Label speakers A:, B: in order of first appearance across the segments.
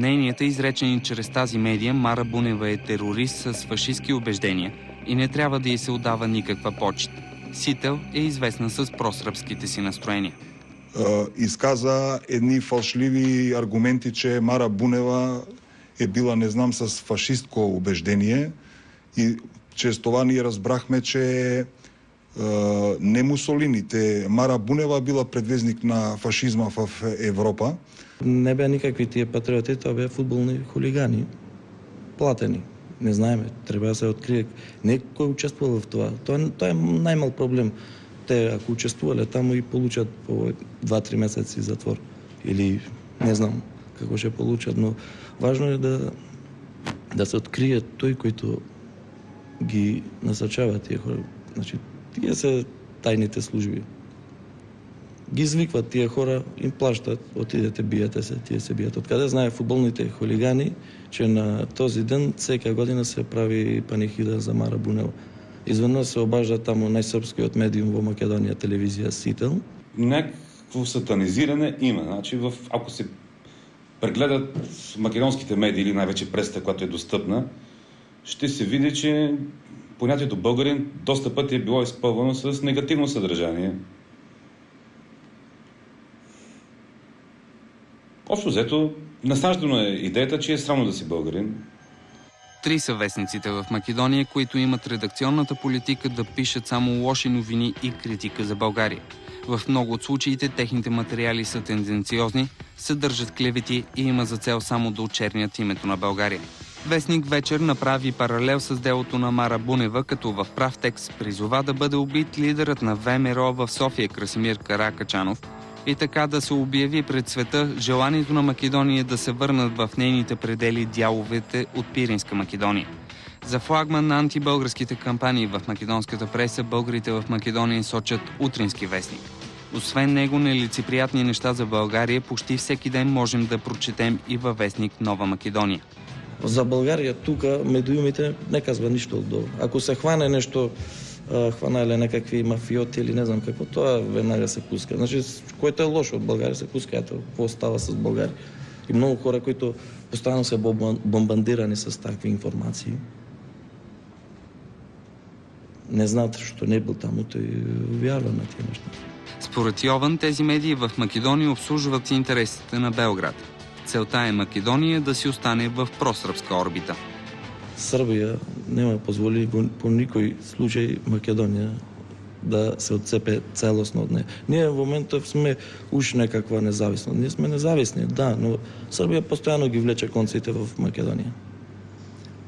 A: Мненията, изречени чрез тази медия, Мара Бунева е терорист с фашистски убеждения и не трябва да й се отдава никаква почет. Сител е известна с просръбските си настроения.
B: Изказа едни фалшливи аргументи, че Мара Бунева е била, не знам, с фашистко убеждение и чрез това ние разбрахме, че не Мусолините. Мара Бунева била предвезник на фашизма в Европа.
C: Не бе никакви тия патриоти, това бе футболни хулигани. Платени. Не знаеме. Трябва да се открие. Не кой участвал в това. Той, той е най-мал проблем. Те, ако участвували там и получат по 2-3 месеци затвор. Или не знам какво ще получат, но важно е да, да се открие той, който ги насъчава тия хора. Значи, тия са тайните служби. Ги извикват тия хора, им плащат, отидете, биете се, тия се бият. Откъде знае футболните хулигани, че на този ден всека година се прави панихида за Мара Бунел. Изведнъж се обажда там най-сърбският медиум в Македония, телевизия Сител.
D: Някакво сатанизиране има. Значи, в, ако се прегледат македонските медии или най-вече пресата, която е достъпна, ще се види, че понятието българин доста пъти е било изпълвано с негативно съдържание. Общо взето, насаждано е идеята, че е срамно да си българин.
A: Три са вестниците в Македония, които имат редакционната политика да пишат само лоши новини и критика за България. В много от случаите техните материали са тенденциозни, съдържат клевети и има за цел само да очернят името на България. Вестник вечер направи паралел с делото на Мара Бунева, като в прав текст призова да бъде убит лидерът на ВМРО в София Красимир Каракачанов и така да се обяви пред света желанието на Македония да се върнат в нейните предели дяловете от Пиринска Македония. За флагман на антибългарските кампании в македонската преса българите в Македония сочат утрински вестник. Освен него нелицеприятни неща за България, почти всеки ден можем да прочетем и във вестник Нова Македония.
C: За България тук медуимите не казва нищо отдолу. Ако се хване нещо, хванали някакви мафиоти или не знам какво, това веднага се пуска. Значи, което е лошо от България, се пуска. Ето, какво става с България. И много хора, които постоянно са бомбандирани с такви информации, не знаят, защото не е бил там, и вярва на тия неща.
A: Според Йован, тези медии в Македония обслужват интересите на Белград. Целта е Македония да си остане в просръбска орбита.
C: Сърбия няма позволи по никой случай Македония да се отцепе цялостно от нея. Ние в момента сме уж някаква независна. Ние сме независни, да, но Сърбия постоянно ги влече конците в Македония.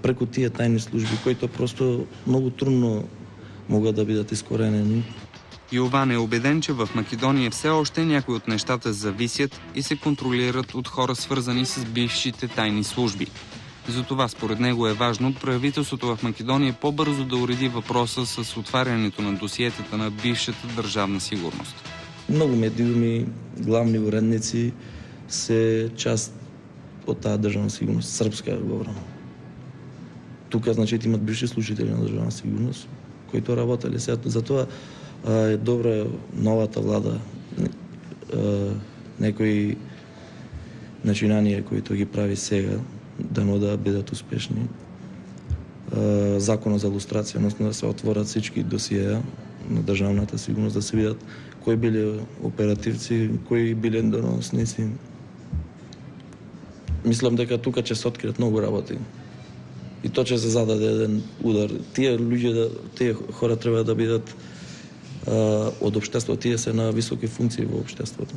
C: Преко тия тайни служби, които просто много трудно могат да бъдат изкоренени.
A: Йован е убеден, че в Македония все още някои от нещата зависят и се контролират от хора свързани с бившите тайни служби. Затова според него е важно правителството в Македония по-бързо да уреди въпроса с отварянето на досиетата на бившата държавна сигурност.
C: Много медиуми, главни уредници се част от тази държавна сигурност. Сръбска говоря. Тук, значи, имат бивши служители на държавна сигурност, които работили. Затова е добра новата влада. Някои начинания, които ги прави сега, дано да бъдат успешни. Закона за лустрация, но да се отворят всички досия на държавната сигурност, да се видят кои били оперативци, кои били доносници. Мислям дека тука ќе се открият много работи. И то че се зададе еден удар. Тие луѓе, тие хора треба да бидат од обществото, тие се на високи функции во обществото.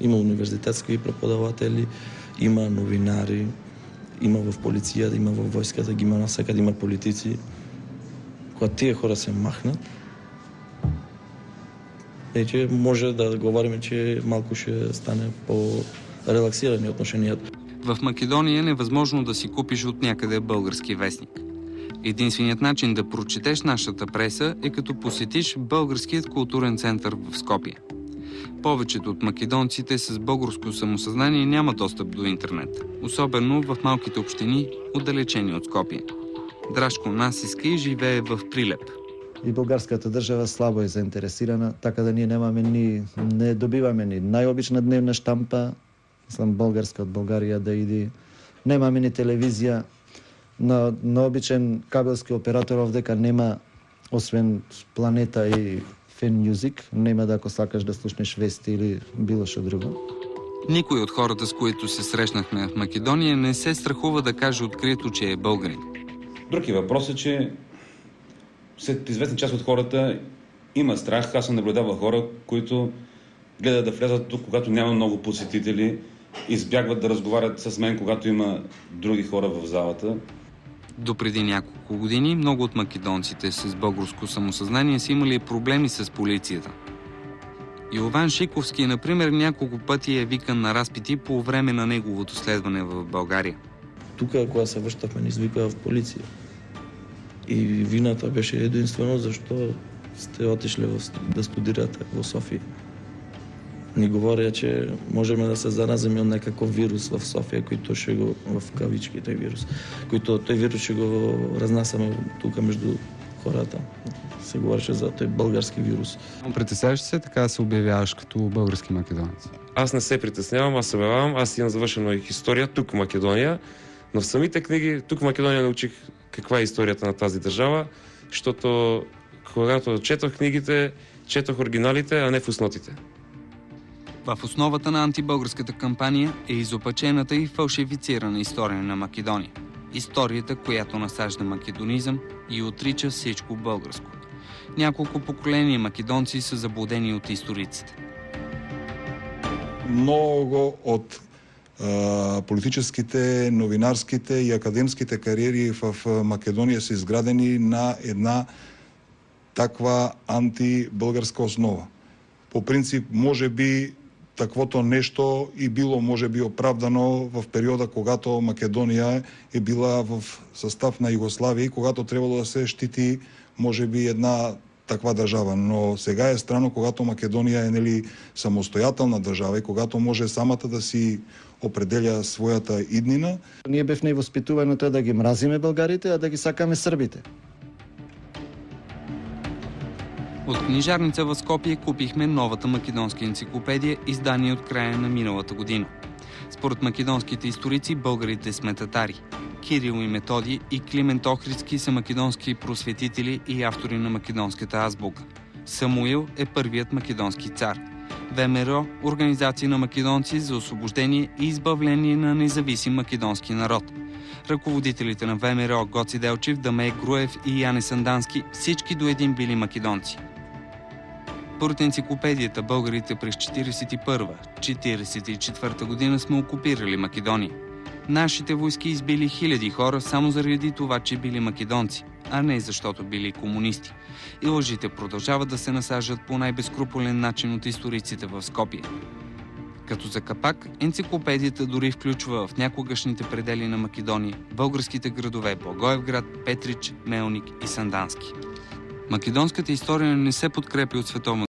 C: Има универзитетски преподаватели, има новинари, има в полиција, има во војската, ги има насекаде, има политици. Кога тие хора се махнат, вече може да говорим, че малко ще стане по-релаксирани отношенията.
A: В Македония е невъзможно да си купиш от някъде български вестник. Единственият начин да прочетеш нашата преса е като посетиш Българският културен център в Скопие. Повечето от македонците с българско самосъзнание няма достъп до интернет, особено в малките общини, отдалечени от Скопие. Драшко Насиски живее в Прилеп.
E: И българската държава слабо е заинтересирана, така да ние немаме ни, не добиваме ни най-обична дневна штампа, съм българска от България да иди. Немаме ни телевизия. На, на обичен кабелски оператор овдека нема освен планета и фен мюзик, нема да ако сакаш да слушнеш вести или било што друго.
A: Никой от хората, с които се срещнахме в Македония, не се страхува да каже открито, че е българин.
D: Други въпрос е, че след известна част от хората има страх. Аз съм наблюдавал хора, които гледат да влязат тук, когато няма много посетители, избягват да разговарят с мен, когато има други хора в залата.
A: До преди няколко години много от македонците с българско самосъзнание са имали проблеми с полицията. Йован Шиковски, например, няколко пъти е викан на разпити по време на неговото следване в България.
C: Тук, когато се връщахме, ни извика в полиция. И вината беше единствено защо сте отишли в, да студирате в София. Ни говоря, че можем да се заразим от някакъв вирус в София, който ще го, в кавички, той вирус, който той вирус ще го разнасяме тук между хората. Се говореше за този български вирус.
F: Притесняваш се така да се обявяваш като български македонец?
G: Аз не се притеснявам, аз се обявявам, аз имам завършена история тук в Македония, но в самите книги тук в Македония научих каква е историята на тази държава, защото когато четох книгите, четох оригиналите, а не фуснотите.
A: В основата на антибългарската кампания е изопачената и фалшифицирана история на Македония. Историята, която насажда македонизъм и отрича всичко българско. Няколко поколения македонци са заблудени от историците.
B: Много от политическите, новинарските и академските кариери в Македония са изградени на една таква антибългарска основа. По принцип, може би таквото нещо и било може би оправдано в периода, когато Македония е била в състав на Югославия и когато трябвало да се щити може би една таква държава. Но сега е странно, когато Македония е нели, самостоятелна държава и когато може самата да си определя своята иднина.
E: Ние бевме воспитувани тоа да ги мразиме българите, а да ги сакаме србите.
A: От книжарница в Скопие купихме новата македонска енциклопедия, издание от края на миналата година. Според македонските историци, българите сме татари. Кирил и Методи и Климент Охридски са македонски просветители и автори на македонската азбука. Самуил е първият македонски цар. ВМРО – Организация на македонци за освобождение и избавление на независим македонски народ. Ръководителите на ВМРО Гоци Делчев, Дамей Груев и Яне Сандански всички до един били македонци. Според енциклопедията, българите през 41-44 година сме окупирали Македония. Нашите войски избили хиляди хора само заради това, че били македонци, а не защото били комунисти. И лъжите продължават да се насажат по най-безкруполен начин от историците в Скопие. Като за капак, енциклопедията дори включва в някогашните предели на Македония българските градове Благоевград, Петрич, Мелник и Сандански. Македонската история не се подкрепи от световната